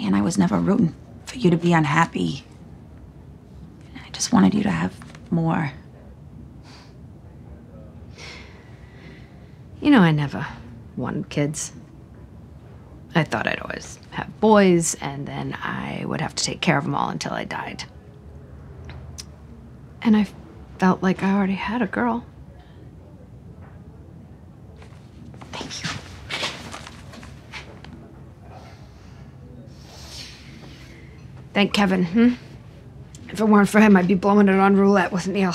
And I was never rooting for you to be unhappy. I just wanted you to have more. You know, I never wanted kids. I thought I'd always have boys, and then I would have to take care of them all until I died. And I felt like I already had a girl. Thank Kevin, hmm? If it weren't for him, I'd be blowing it on roulette with Neil.